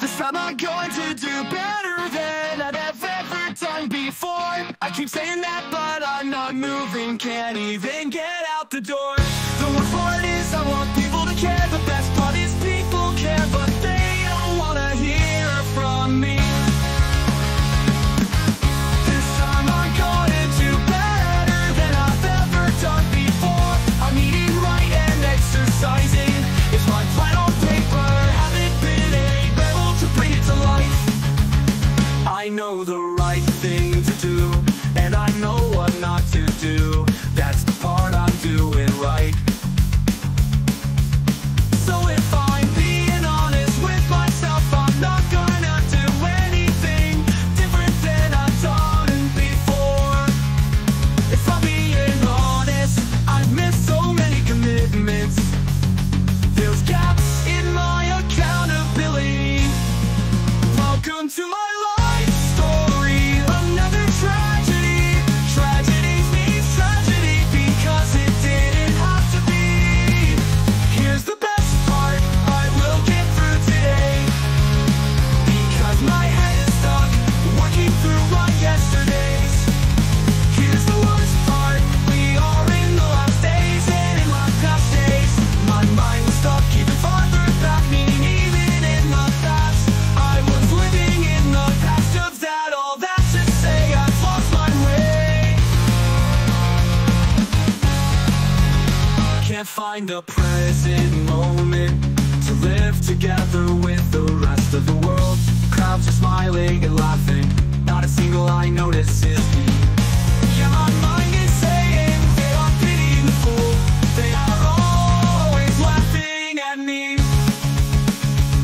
This time I'm going to do better than I'd have ever done before. I keep saying that, but I'm not moving, can't even get out the door. Know the find the present moment to live together with the rest of the world. Crowds are smiling and laughing. Not a single eye notices me. Yeah, my mind is saying they are pitying the fool. They are always laughing at me.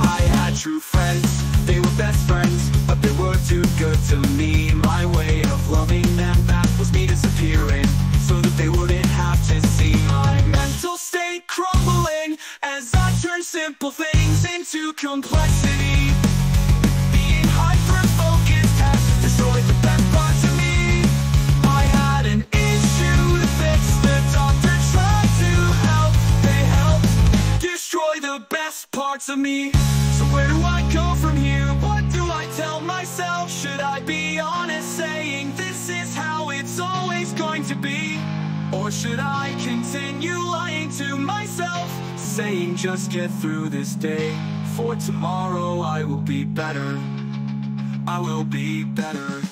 I had true friends, they were best friends, but they were too good to me. My way of loving them back was me disappearing, into complexity. Being hyper-focused has destroyed the best parts of me. I had an issue to fix, the doctor tried to help, they helped destroy the best parts of me. So where do I go from here? What do I tell myself? Should I be honest saying this is how it's always going to be? Or should I continue lying to myself? Saying just get through this day. For tomorrow I will be better. I will be better.